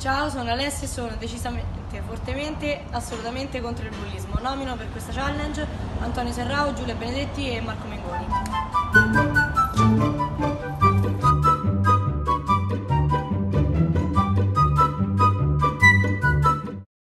Ciao, sono Alessia e sono decisamente, fortemente, assolutamente contro il bullismo. Nomino per questa challenge Antonio Serrao, Giulia Benedetti e Marco Mengoni.